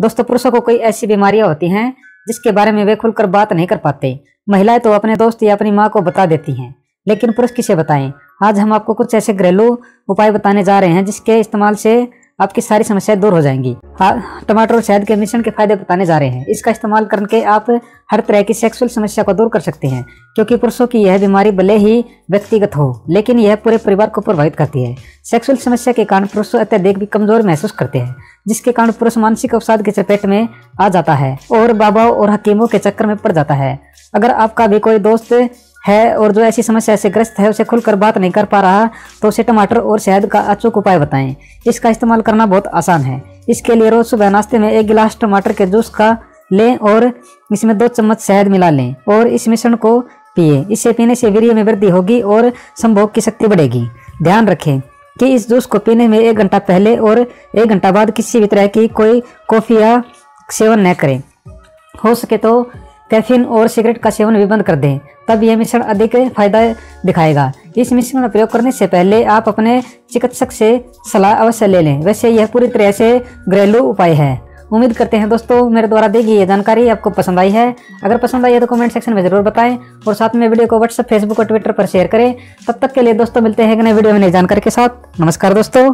दोस्तों, पुरुषों को कई ऐसी बीमारियाँ होती हैं जिसके बारे में वे खुलकर बात नहीं कर पाते। महिलाएँ तो अपने दोस्त या अपनी माँ को बता देती हैं, लेकिन पुरुष किसे बताएँ? आज हम आपको कुछ ऐसे घरेलू उपाय बताने जा रहे हैं जिसके इस्तेमाल से आपकी सारी समस्याएँ दूर हो जाएँगी। हाँ टमाटर और शहद के मिश्रण के फ़ायदे बताने जा रहे हैं। इसका इस्तेमाल करके आप हर तरह की सेक्सुअल समस्या को दूर कर सकते हैं, क्योंकि पुरुषों की यह बीमारी भले ही व्यक्तिगत हो, लेकिन यह पूरे परिवार को प्रभावित करती है। सेक्सुअल समस्या के कारण पुरुष अत्यधिक भी कमज़ोर महसूस करते हैं, जिसके कारण पुरुष मानसिक अवसाद के चपेट में आ जाता है और बाबाओं और हकीमों के चक्कर में पड़ जाता है। अगर आपका भी कोई दोस्त है और जो ऐसी समस्या से ग्रस्त है, उसे खुलकर बात नहीं कर पा रहा तो उसे टमाटर और शहद का अचूक उपाय बताएँ। इसका इस्तेमाल करना बहुत आसान है। इसके लिए रोज सुबह नाश्ते में एक गिलास टमाटर के जूस का लें और इसमें दो चम्मच शहद मिला लें और इस मिश्रण को पिए। इसे पीने से वीर्य में वृद्धि होगी और संभोग की शक्ति बढ़ेगी। ध्यान रखें कि इस जूस को पीने में एक घंटा पहले और एक घंटा बाद किसी भी तरह की कोई कॉफ़ी या सेवन न करें। हो सके तो कैफीन और सिगरेट का सेवन भी बंद कर दें, तब यह मिश्रण अधिक फ़ायदा दिखाएगा। इस मिश्रण का प्रयोग करने से पहले आप अपने चिकित्सक से सलाह अवश्य ले लें। वैसे यह पूरी तरह से घरेलू उपाय है। उम्मीद करते हैं दोस्तों, मेरे द्वारा दी गई ये जानकारी आपको पसंद आई है। अगर पसंद आई है तो कमेंट सेक्शन में ज़रूर बताएँ और साथ में वीडियो को व्हाट्सएप, फेसबुक और ट्विटर पर शेयर करें। तब तक के लिए दोस्तों, मिलते हैं एक नए वीडियो में नई जानकारी के साथ। नमस्कार दोस्तों।